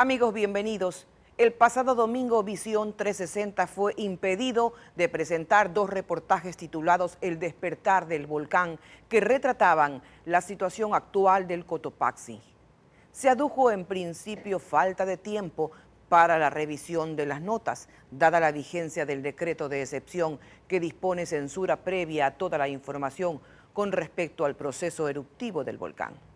Amigos, bienvenidos. El pasado domingo Visión 360 fue impedido de presentar dos reportajes titulados El despertar del volcán que retrataban la situación actual del Cotopaxi. Se adujo en principio falta de tiempo para la revisión de las notas, dada la vigencia del decreto de excepción que dispone censura previa a toda la información con respecto al proceso eruptivo del volcán.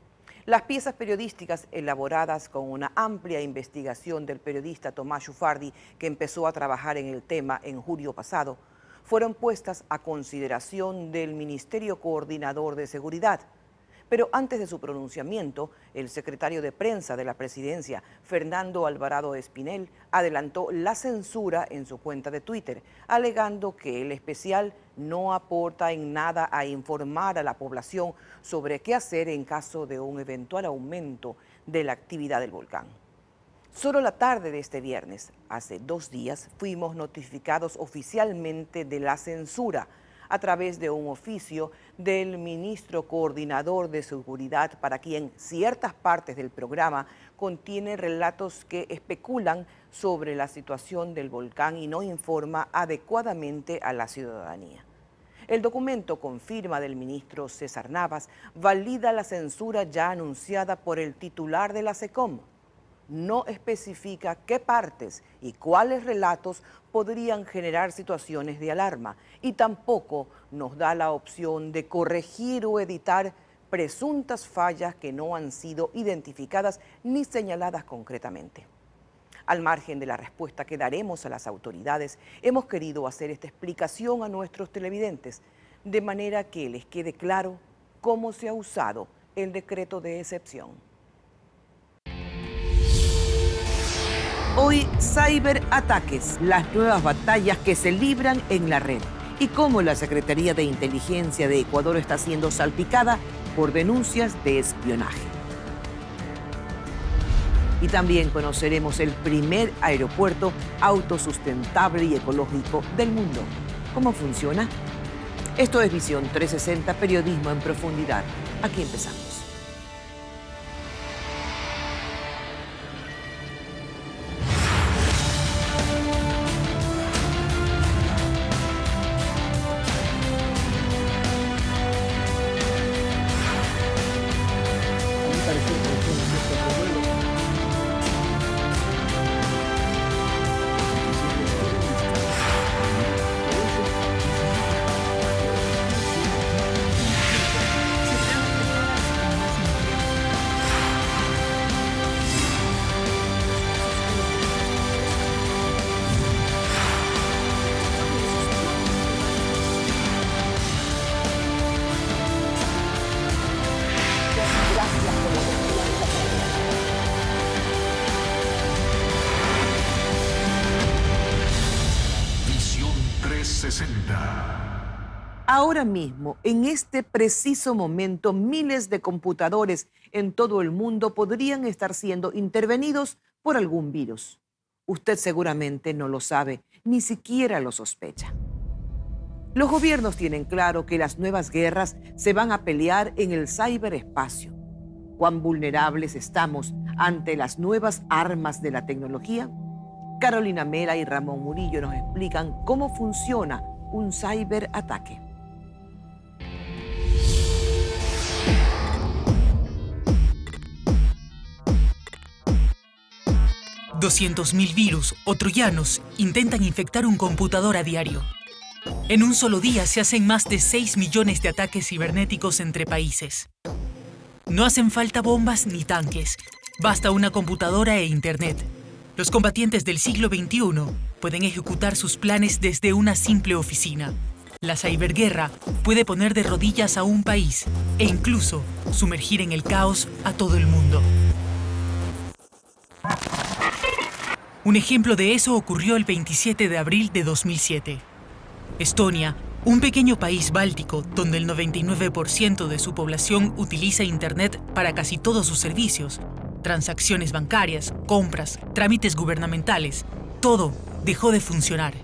Las piezas periodísticas elaboradas con una amplia investigación del periodista Tomás Schufardi, que empezó a trabajar en el tema en julio pasado, fueron puestas a consideración del Ministerio Coordinador de Seguridad, pero antes de su pronunciamiento, el secretario de prensa de la presidencia, Fernando Alvarado Espinel, adelantó la censura en su cuenta de Twitter, alegando que el especial no aporta en nada a informar a la población sobre qué hacer en caso de un eventual aumento de la actividad del volcán. Solo la tarde de este viernes, hace dos días, fuimos notificados oficialmente de la censura a través de un oficio del ministro coordinador de seguridad para quien ciertas partes del programa contienen relatos que especulan sobre la situación del volcán y no informa adecuadamente a la ciudadanía. El documento con firma del ministro César Navas valida la censura ya anunciada por el titular de la SECOM, no especifica qué partes y cuáles relatos podrían generar situaciones de alarma y tampoco nos da la opción de corregir o editar presuntas fallas que no han sido identificadas ni señaladas concretamente. Al margen de la respuesta que daremos a las autoridades, hemos querido hacer esta explicación a nuestros televidentes, de manera que les quede claro cómo se ha usado el decreto de excepción. Hoy, ciberataques, las nuevas batallas que se libran en la red y cómo la Secretaría de Inteligencia de Ecuador está siendo salpicada por denuncias de espionaje. Y también conoceremos el primer aeropuerto autosustentable y ecológico del mundo. ¿Cómo funciona? Esto es Visión 360, periodismo en profundidad. Aquí empezamos. Ahora mismo, en este preciso momento, miles de computadores en todo el mundo podrían estar siendo intervenidos por algún virus. Usted seguramente no lo sabe, ni siquiera lo sospecha. Los gobiernos tienen claro que las nuevas guerras se van a pelear en el ciberespacio. ¿Cuán vulnerables estamos ante las nuevas armas de la tecnología? Carolina Mera y Ramón Murillo nos explican cómo funciona un ciberataque. 200.000 virus o troyanos intentan infectar un computador a diario. En un solo día se hacen más de 6 millones de ataques cibernéticos entre países. No hacen falta bombas ni tanques, basta una computadora e Internet. Los combatientes del siglo XXI pueden ejecutar sus planes desde una simple oficina. La ciberguerra puede poner de rodillas a un país e incluso sumergir en el caos a todo el mundo. Un ejemplo de eso ocurrió el 27 de abril de 2007. Estonia, un pequeño país báltico donde el 99% de su población utiliza Internet para casi todos sus servicios, transacciones bancarias, compras, trámites gubernamentales, todo dejó de funcionar.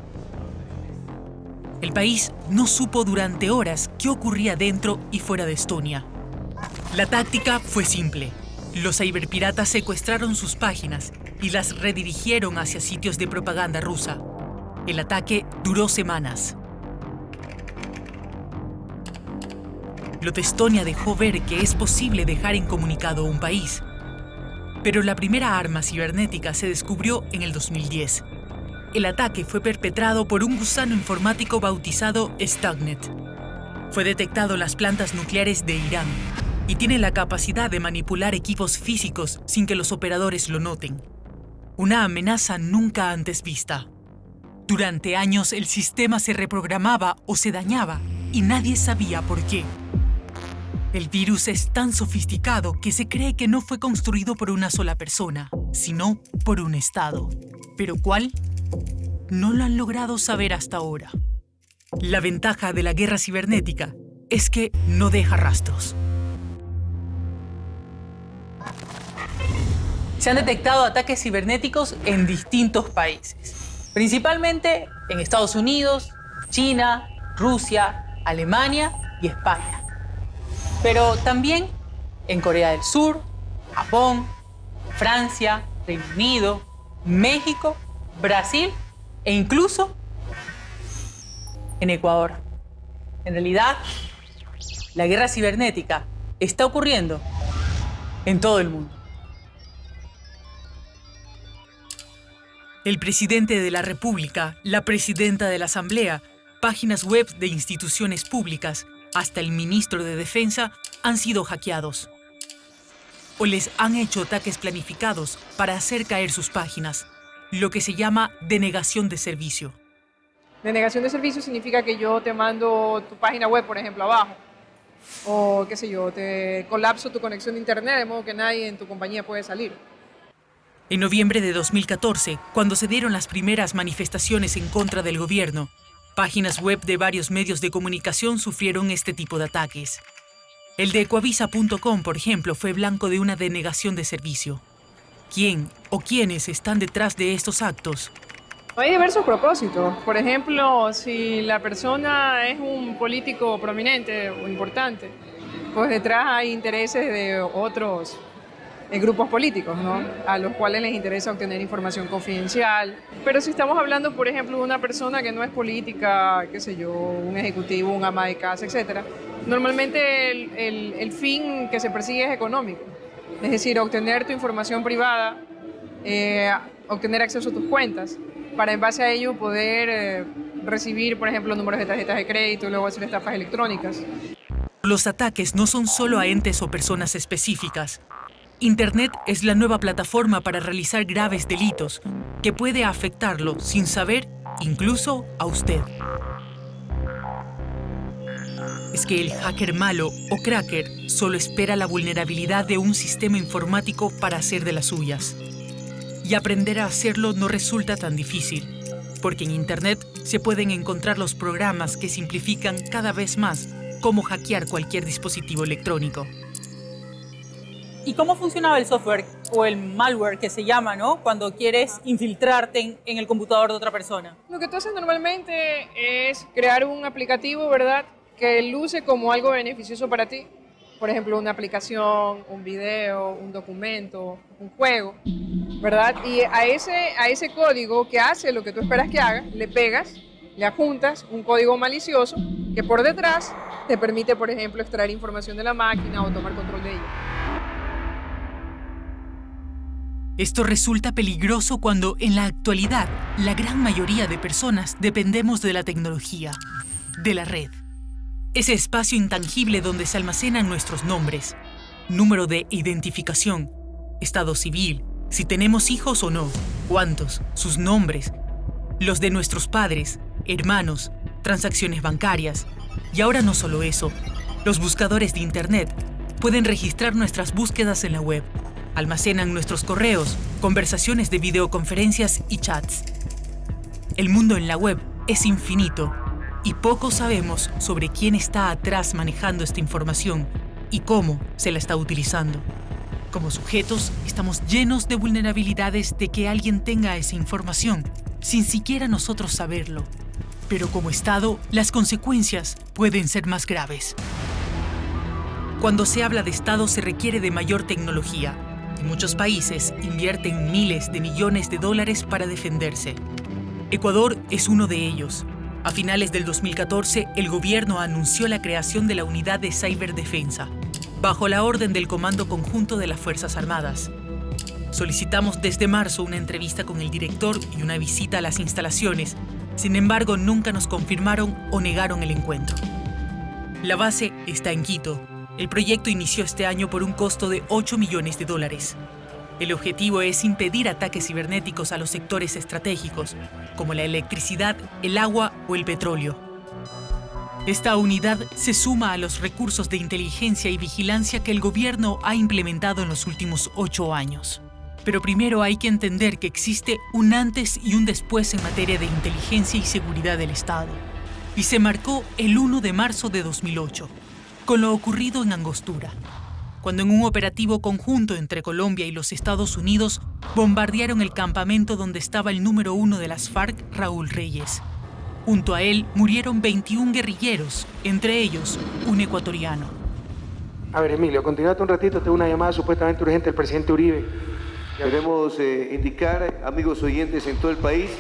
El país no supo durante horas qué ocurría dentro y fuera de Estonia. La táctica fue simple Los ciberpiratas secuestraron sus páginas y las redirigieron hacia sitios de propaganda rusa. El ataque duró semanas. Lotestonia dejó ver que es posible dejar incomunicado un país. Pero la primera arma cibernética se descubrió en el 2010. El ataque fue perpetrado por un gusano informático bautizado Stuxnet. Fue detectado en las plantas nucleares de Irán y tiene la capacidad de manipular equipos físicos sin que los operadores lo noten. Una amenaza nunca antes vista. Durante años el sistema se reprogramaba o se dañaba y nadie sabía por qué. El virus es tan sofisticado que se cree que no fue construido por una sola persona, sino por un Estado. ¿Pero cuál? No lo han logrado saber hasta ahora. La ventaja de la guerra cibernética es que no deja rastros. Se han detectado ataques cibernéticos en distintos países, principalmente en Estados Unidos, China, Rusia, Alemania y España. Pero también en Corea del Sur, Japón, Francia, Reino Unido, México, Brasil e incluso en Ecuador. En realidad, la guerra cibernética está ocurriendo en todo el mundo. El presidente de la República, la presidenta de la Asamblea, páginas web de instituciones públicas, hasta el ministro de Defensa han sido hackeados. O les han hecho ataques planificados para hacer caer sus páginas, lo que se llama denegación de servicio. Denegación de servicio significa que yo te mando tu página web, por ejemplo, abajo. O qué sé yo, te colapso tu conexión de internet de modo que nadie en tu compañía puede salir. En noviembre de 2014, cuando se dieron las primeras manifestaciones en contra del gobierno, páginas web de varios medios de comunicación sufrieron este tipo de ataques. El de ecoavisa.com, por ejemplo, fue blanco de una denegación de servicio. ¿Quién o quiénes están detrás de estos actos? Hay diversos propósitos. Por ejemplo, si la persona es un político prominente o importante, pues detrás hay intereses de otros eh, grupos políticos, ¿no? A los cuales les interesa obtener información confidencial. Pero si estamos hablando, por ejemplo, de una persona que no es política, qué sé yo, un ejecutivo, un ama de casa, etc., normalmente el, el, fin que se persigue es económico. Es decir, obtener tu información privada, eh, obtener acceso a tus cuentas para en base a ello poder eh, recibir, por ejemplo, números de tarjetas de crédito y luego hacer estafas electrónicas. Los ataques no son solo a entes o personas específicas. Internet es la nueva plataforma para realizar graves delitos que puede afectarlo sin saber incluso a usted. Es que el hacker malo o cracker solo espera la vulnerabilidad de un sistema informático para hacer de las suyas y aprender a hacerlo no resulta tan difícil, porque en Internet se pueden encontrar los programas que simplifican cada vez más cómo hackear cualquier dispositivo electrónico. ¿Y cómo funcionaba el software o el malware que se llama, ¿no? Cuando quieres infiltrarte en, en, el computador de otra persona. Lo que tú haces normalmente es crear un aplicativo, ¿verdad? Que luce como algo beneficioso para ti. Por ejemplo, una aplicación, un video, un documento, un juego. ¿verdad? Y a ese, a ese código que hace lo que tú esperas que haga, le pegas, le adjuntas un código malicioso que por detrás te permite, por ejemplo, extraer información de la máquina o tomar control de ella. Esto resulta peligroso cuando en la actualidad la gran mayoría de personas dependemos de la tecnología, de la red. Ese espacio intangible donde se almacenan nuestros nombres, número de identificación, estado civil, si tenemos hijos o no, cuántos, sus nombres, los de nuestros padres, hermanos, transacciones bancarias. Y ahora no solo eso, los buscadores de Internet pueden registrar nuestras búsquedas en la web, almacenan nuestros correos, conversaciones de videoconferencias y chats. El mundo en la web es infinito y poco sabemos sobre quién está atrás manejando esta información y cómo se la está utilizando. Como sujetos, estamos llenos de vulnerabilidades de que alguien tenga esa información, sin siquiera nosotros saberlo. Pero como Estado, las consecuencias pueden ser más graves. Cuando se habla de Estado se requiere de mayor tecnología, muchos países invierten miles de millones de dólares para defenderse. Ecuador es uno de ellos. A finales del 2014, el gobierno anunció la creación de la Unidad de Ciberdefensa, bajo la orden del Comando Conjunto de las Fuerzas Armadas. Solicitamos desde marzo una entrevista con el director y una visita a las instalaciones, sin embargo nunca nos confirmaron o negaron el encuentro. La base está en Quito. El proyecto inició este año por un costo de 8 millones de dólares. El objetivo es impedir ataques cibernéticos a los sectores estratégicos, como la electricidad, el agua o el petróleo. Esta unidad se suma a los recursos de inteligencia y vigilancia que el gobierno ha implementado en los últimos ocho años. Pero primero hay que entender que existe un antes y un después en materia de inteligencia y seguridad del Estado y se marcó el 1 de marzo de 2008, con lo ocurrido en Angostura, cuando en un operativo conjunto entre Colombia y los Estados Unidos bombardearon el campamento donde estaba el número uno de las FARC, Raúl Reyes. Junto a él murieron 21 guerrilleros, entre ellos un ecuatoriano. A ver, Emilio, continuate un ratito, tengo una llamada supuestamente urgente del presidente Uribe. Queremos eh, indicar, amigos oyentes en todo el país,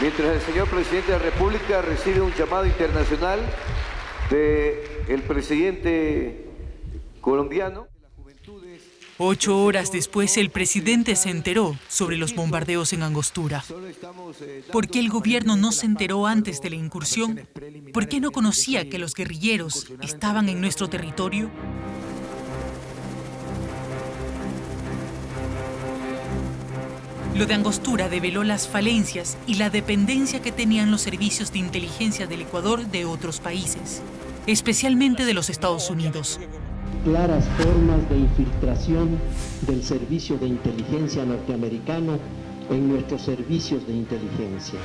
mientras el señor presidente de la República recibe un llamado internacional del presidente colombiano. Ocho horas después, el presidente se enteró sobre los bombardeos en Angostura. ¿Por qué el gobierno no se enteró antes de la incursión? ¿Por qué no conocía que los guerrilleros estaban en nuestro territorio? Lo de Angostura develó las falencias y la dependencia que tenían los servicios de inteligencia del Ecuador de otros países, especialmente de los Estados Unidos. Claras formas de infiltración del servicio de inteligencia norteamericano en nuestros servicios de inteligencia.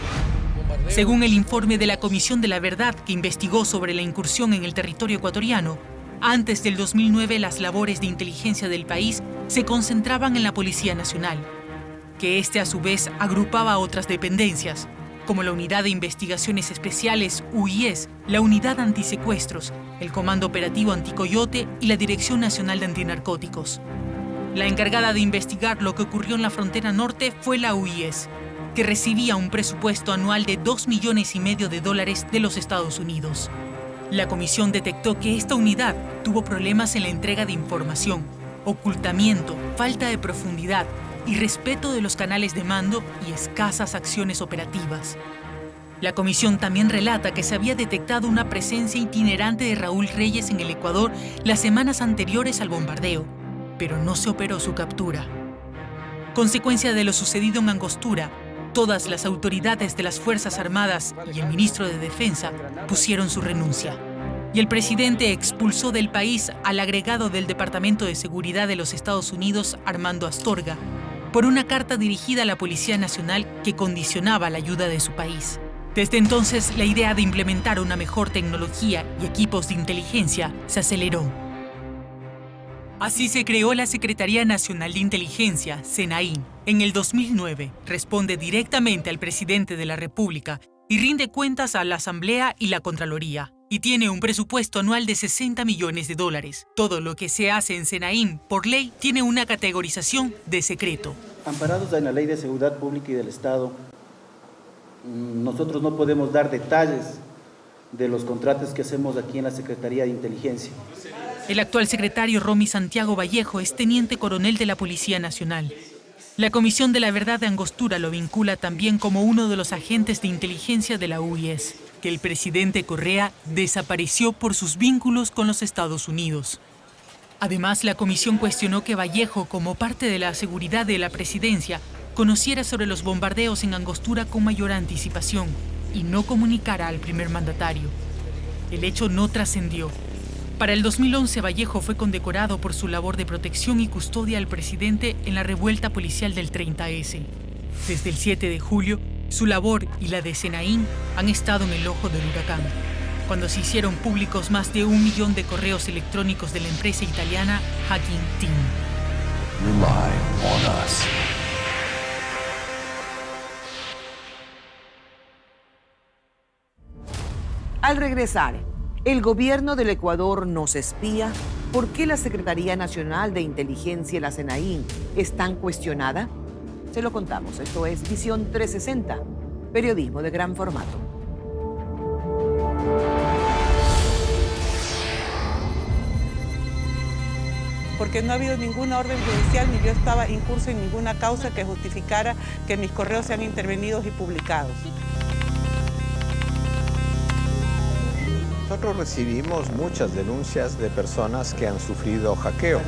Según el informe de la Comisión de la Verdad que investigó sobre la incursión en el territorio ecuatoriano, antes del 2009 las labores de inteligencia del país se concentraban en la Policía Nacional, que este a su vez agrupaba a otras dependencias, como la Unidad de Investigaciones Especiales UIS, la Unidad Antisecuestros, el Comando Operativo Anticoyote y la Dirección Nacional de Antinarcóticos. La encargada de investigar lo que ocurrió en la frontera norte fue la UIS, que recibía un presupuesto anual de 2 millones y medio de dólares de los Estados Unidos. La comisión detectó que esta unidad tuvo problemas en la entrega de información, ocultamiento, falta de profundidad, y respeto de los canales de mando y escasas acciones operativas. La comisión también relata que se había detectado una presencia itinerante de Raúl Reyes en el Ecuador las semanas anteriores al bombardeo, pero no se operó su captura. Consecuencia de lo sucedido en Angostura, todas las autoridades de las Fuerzas Armadas y el ministro de Defensa pusieron su renuncia. Y el presidente expulsó del país al agregado del Departamento de Seguridad de los Estados Unidos, Armando Astorga, por una carta dirigida a la Policía Nacional que condicionaba la ayuda de su país. Desde entonces, la idea de implementar una mejor tecnología y equipos de inteligencia se aceleró. Así se creó la Secretaría Nacional de Inteligencia, SENAIN. En el 2009 responde directamente al presidente de la República y rinde cuentas a la Asamblea y la Contraloría y tiene un presupuesto anual de 60 millones de dólares. Todo lo que se hace en Senaín, por ley, tiene una categorización de secreto. Amparados en la Ley de Seguridad Pública y del Estado, mm, nosotros no podemos dar detalles de los contratos que hacemos aquí en la Secretaría de Inteligencia. El actual secretario Romy Santiago Vallejo es teniente coronel de la Policía Nacional. La Comisión de la Verdad de Angostura lo vincula también como uno de los agentes de inteligencia de la UIS que el presidente Correa desapareció por sus vínculos con los Estados Unidos. Además, la comisión cuestionó que Vallejo, como parte de la seguridad de la presidencia, conociera sobre los bombardeos en Angostura con mayor anticipación y no comunicara al primer mandatario. El hecho no trascendió. Para el 2011, Vallejo fue condecorado por su labor de protección y custodia al presidente en la revuelta policial del 30S. Desde el 7 de julio, su labor y la de Senaín han estado en el ojo del huracán, cuando se hicieron públicos más de un millón de correos electrónicos de la empresa italiana Hacking Team. Al regresar, ¿el gobierno del Ecuador nos espía? ¿Por qué la Secretaría Nacional de Inteligencia, la CENAIN, es tan cuestionada? Se lo contamos. Esto es Visión 360, periodismo de gran formato. porque no ha habido ninguna orden judicial ni yo estaba incurso en ninguna causa que justificara que mis correos sean intervenidos y publicados. Nosotros recibimos muchas denuncias de personas que han sufrido hackeo.